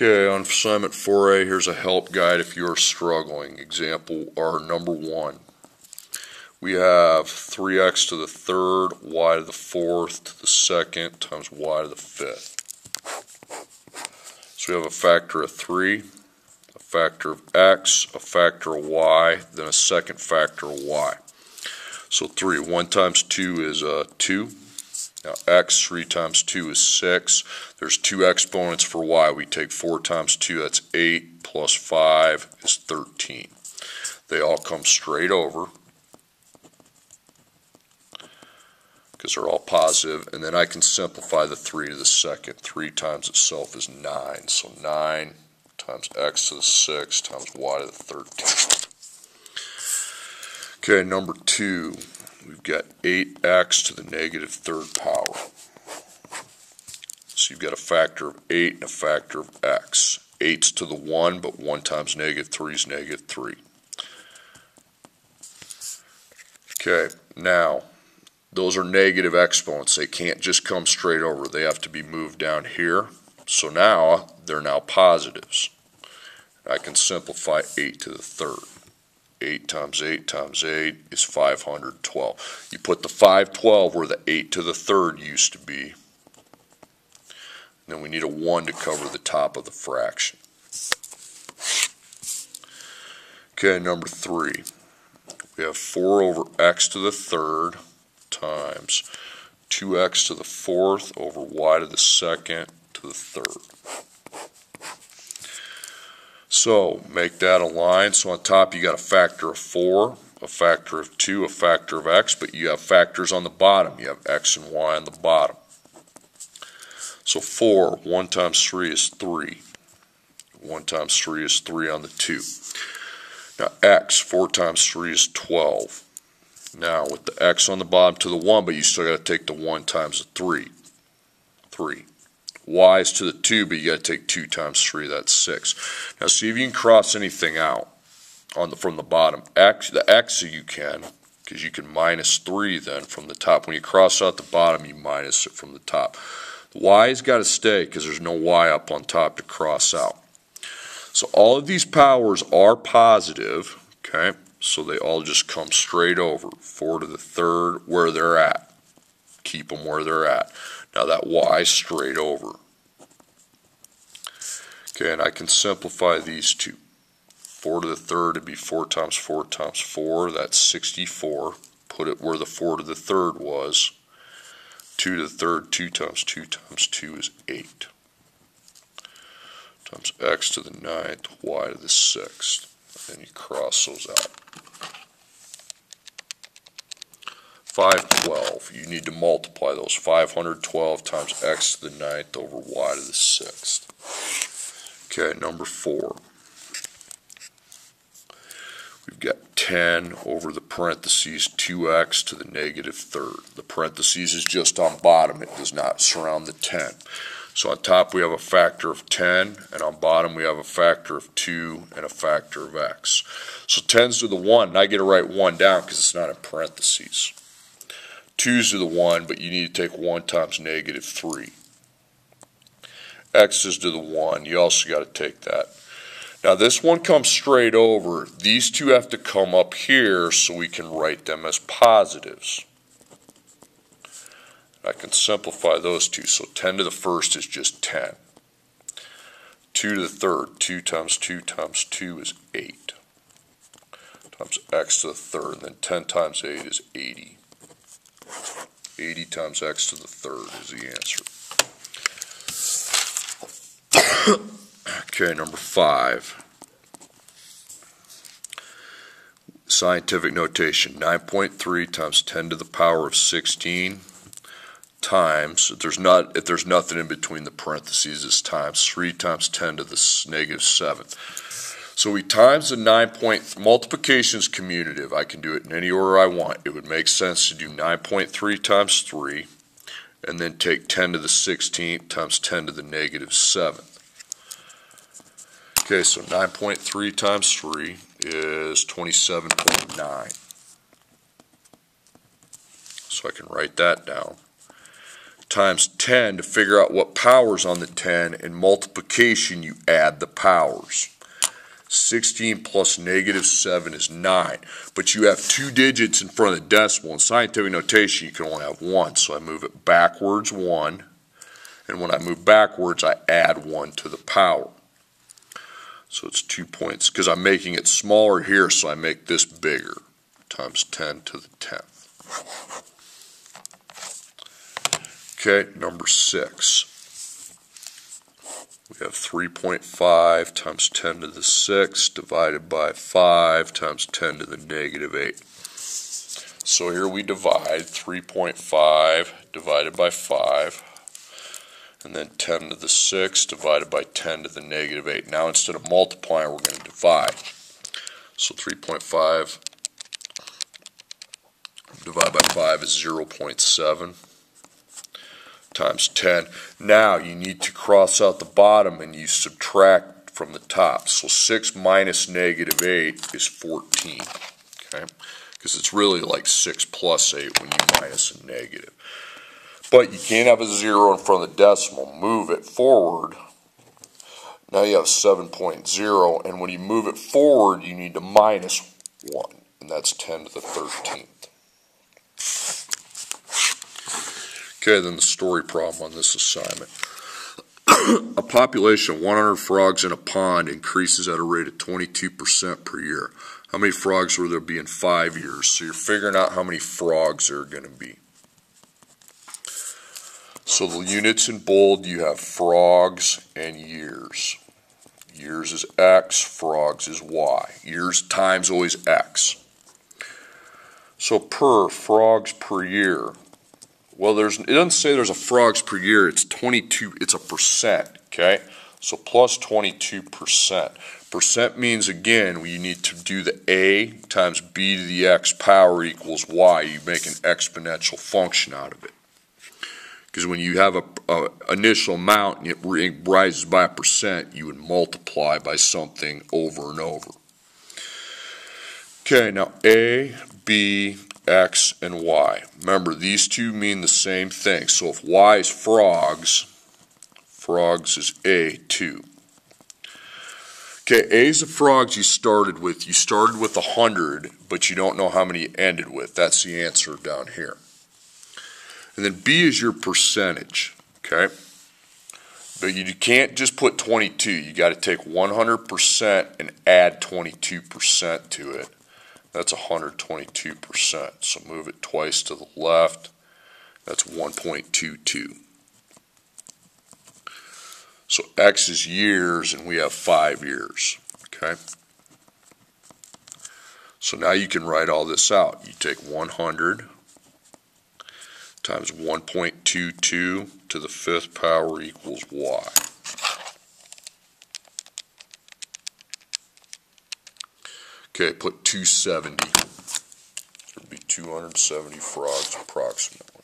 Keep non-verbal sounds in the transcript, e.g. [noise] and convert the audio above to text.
Okay, on assignment 4A, here's a help guide if you're struggling. Example, or number one. We have 3x to the third, y to the fourth, to the second, times y to the fifth. So we have a factor of 3, a factor of x, a factor of y, then a second factor of y. So 3, 1 times 2 is uh, 2. Now x, 3 times 2 is 6. There's two exponents for y. We take 4 times 2, that's 8, plus 5 is 13. They all come straight over because they're all positive, and then I can simplify the 3 to the second. 3 times itself is 9, so 9 times x to the 6 times y to the 13. Okay, number 2, we've got 8x to the negative third power. So you've got a factor of 8 and a factor of x. 8's to the 1, but 1 times negative 3 is negative 3. Okay, now, those are negative exponents. They can't just come straight over. They have to be moved down here. So now, they're now positives. I can simplify 8 to the third. 8 times 8 times 8 is 512. You put the 512 where the 8 to the third used to be. Then we need a 1 to cover the top of the fraction. Okay, number 3. We have 4 over x to the third times 2x to the fourth over y to the second to the third. So make that a line. So on top you got a factor of 4, a factor of 2, a factor of x, but you have factors on the bottom. You have x and y on the bottom. So 4, 1 times 3 is 3. 1 times 3 is 3 on the 2. Now x, 4 times 3 is 12. Now with the x on the bottom to the 1, but you still got to take the 1 times the 3. 3. Y is to the 2, but you got to take 2 times 3, that's 6. Now see if you can cross anything out on the from the bottom. X, the x you can, because you can minus 3 then from the top. When you cross out the bottom, you minus it from the top. The y's got to stay because there's no y up on top to cross out. So all of these powers are positive, okay? So they all just come straight over, 4 to the third, where they're at. Keep them where they're at. Now that y straight over. Okay, and I can simplify these two. 4 to the third would be 4 times 4 times 4, that's 64. Put it where the 4 to the third was. 2 to the third, 2 times 2 times 2 is 8. Times x to the ninth, y to the sixth. Then you cross those out. 512, you need to multiply those. 512 times x to the ninth over y to the sixth. Okay, number 4. We've got 10 over the parentheses 2x to the negative third. The parentheses is just on bottom. It does not surround the 10. So on top we have a factor of 10, and on bottom we have a factor of 2 and a factor of x. So 10's to the 1, and I get to write 1 down because it's not in parentheses. 2's to the 1, but you need to take 1 times negative 3. x is to the 1, you also got to take that. Now this one comes straight over. These two have to come up here so we can write them as positives. I can simplify those two. So 10 to the first is just 10. 2 to the third, 2 times 2 times 2 is 8. Times x to the third, and then 10 times 8 is 80. 80 times x to the third is the answer. okay, number 5. Scientific notation, 9.3 times 10 to the power of 16 times, if there's not, if there's nothing in between the parentheses, it's times 3 times 10 to the negative 7. So we times the 9 point, multiplication is commutative. I can do it in any order I want. It would make sense to do 9.3 times 3, and then take 10 to the 16th times 10 to the negative negative 7th. Okay, so 9.3 times 3 is 27.9. So I can write that down. times 10 to figure out what power's on the 10, and multiplication, you add the powers. 16 plus negative 7 is 9. But you have two digits in front of the decimal. In scientific notation, you can only have one. So I move it backwards 1. And when I move backwards, I add 1 to the power. So it's 2 points. Because I'm making it smaller here, so I make this bigger. Times 10 to the 10th. Okay, number 6 we have 3.5 times 10 to the 6 divided by 5 times 10 to the negative 8. So here we divide 3.5 divided by 5, and then 10 to the 6 divided by 10 to the negative 8. Now instead of multiplying, we're going to divide. So 3.5 divided by 5 is 0.7 times 10. Now you need to cross out the bottom and you subtract from the top. So 6 minus negative 8 is 14. Okay? Because it's really like 6 plus 8 when you minus a negative. But you can't have a 0 in front of the decimal. Move it forward. Now you have 7.0, and when you move it forward, you need to minus 1, and that's 10 to the 13th. Okay, then the story problem on this assignment. [clears throat] a population of 100 frogs in a pond increases at a rate of 22% per year. How many frogs will there be in five years? So you're figuring out how many frogs there are going to be. So the units in bold, you have frogs and years. Years is X, frogs is Y. Years times always X. So per, frogs per year. Well, there's it doesn't say there's a frogs per year. It's 22. It's a percent. Okay, so plus 22 percent. Percent means again we need to do the a times b to the x power equals y. You make an exponential function out of it. Because when you have a, a, initial amount and it rises by a percent, you would multiply by something over and over. Okay, now a, b, X, and Y. Remember, these two mean the same thing. So if Y is frogs, frogs is A2. Okay, A is the frogs you started with. You started with 100, but you don't know how many you ended with. That's the answer down here. And then B is your percentage, okay? But you can't just put 22. You got to take 100% and add 22% to it. That's 122%. So move it twice to the left. That's 1.22. So X is years, and we have five years. Okay? So now you can write all this out. You take 100 times 1.22 to the fifth power equals Y. Okay, put 270. There'd be 270 frogs approximately.